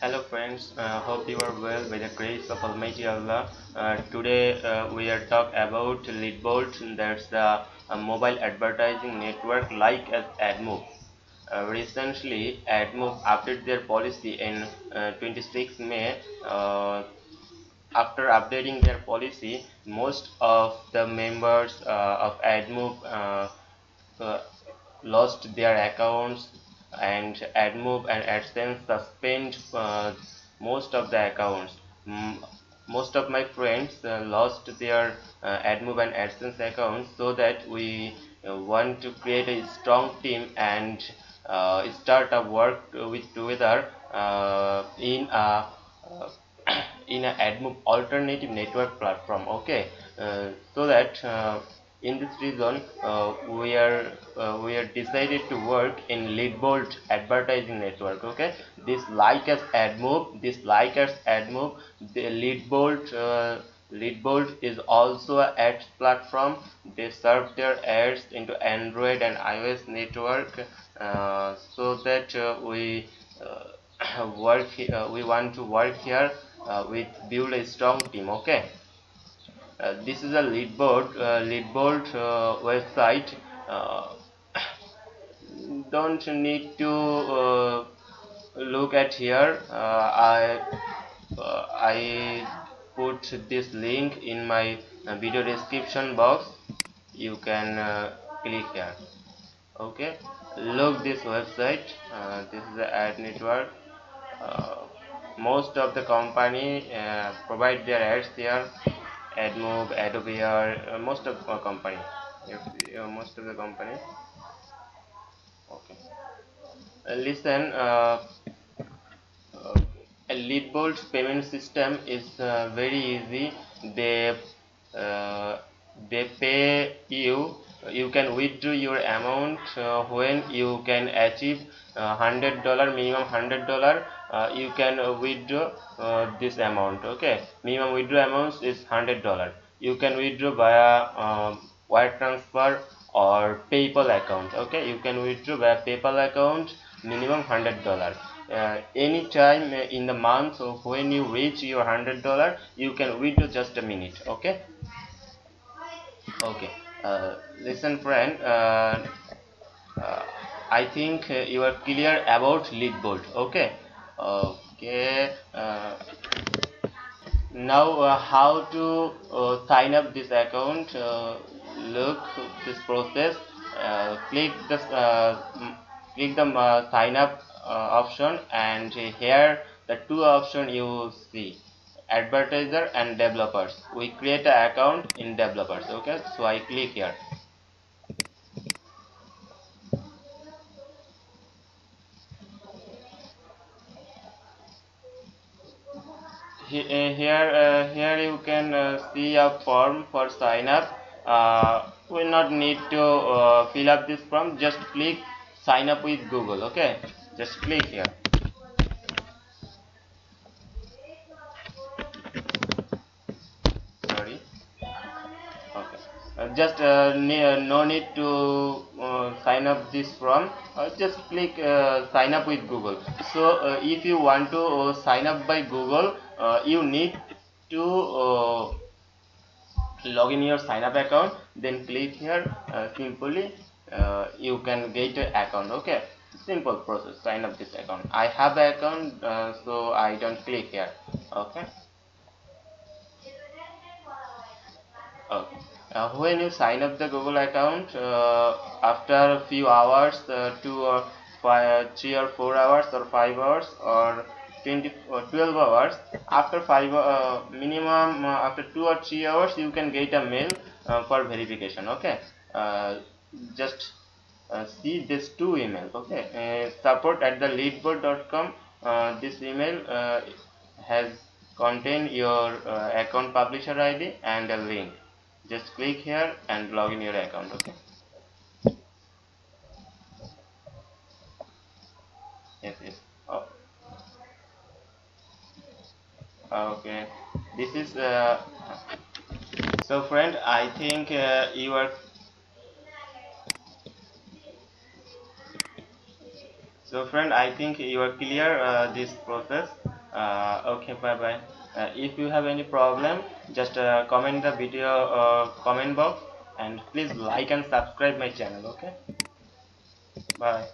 Hello friends, uh, hope you are well with the grace of Almighty Allah. Uh, today uh, we are talk about Leadbolt, that's the mobile advertising network like as AdMob. Uh, recently, AdMob updated their policy in uh, 26 May. Uh, after updating their policy, most of the members of AdMob lost their accounts and AdMob and AdSense suspend uh, most of the accounts. Most of my friends uh, lost their uh, AdMob and AdSense accounts so that we uh, want to create a strong team and uh, start a work with together uh, in a in a AdMob alternative network platform okay so that in this reason uh, we are uh, we are decided to work in leadbolt advertising network okay? This like as admob this like as admob the leadbolt uh, leadbolt is also a ads platform. They serve their ads into android and ios network uh, so that uh, we uh, work we want to work here with build a strong team okay? uh, this is a leadbolt uh, uh, website. Don't need to look at here. I I put this link in my video description box. You can click here. Okay? Look this website. Uh, this is the ad network. Uh, most of the company uh, provide their ads here AdMob, Adobe are uh, most of the company. Uh, most of the company. Okay. Uh, listen, uh, uh, Leadbolt payment system is uh, very easy. They they pay you. You can withdraw your amount when you can achieve hundred dollar minimum hundred dollar uh, you can uh, withdraw uh, this amount okay? Minimum withdraw amount is hundred dollar. You can withdraw via um, wire transfer or paypal account okay? You can withdraw via paypal account minimum hundred dollar. Uh, anytime in the month of when you reach your hundred dollar you can withdraw just a minute okay? Okay uh, listen friend uh, I think you are clear about lead okay okay uh, now uh, how to uh, sign up this account uh, look this process uh, click this uh, click the sign up option and here the two option you will see advertiser and developers. We create an account in developers okay? So I click here here uh, here you can uh, see a form for sign up. Uh, we not need to fill up this form. Just click sign up with google okay? Just click here. Sorry. Okay. Uh, just uh, no need to uh, sign up this form. Just click sign up with google so if you want to sign up by google uh, you need to uh, log in your sign up account then click here uh, simply uh, you can get an account okay? Simple process sign up this account. I have an account uh, so i don't click here okay? Uh, when you sign up the google account after a few hours two or five three or four hours or five hours or 20 uh, 12 hours. After 5 uh, minimum uh, after 2 or 3 hours you can get a mail uh, for verification okay? Uh, just uh, see this two email okay? Support at the leadbolt.com this email has contain your account publisher id and a link. Just click here and log in your account okay okay. This is uh, so friend I think uh, you are so friend i think you are clear uh, this process. Uh, okay bye bye. Uh, if you have any problem just uh, comment the video comment box and please like and subscribe my channel okay? Bye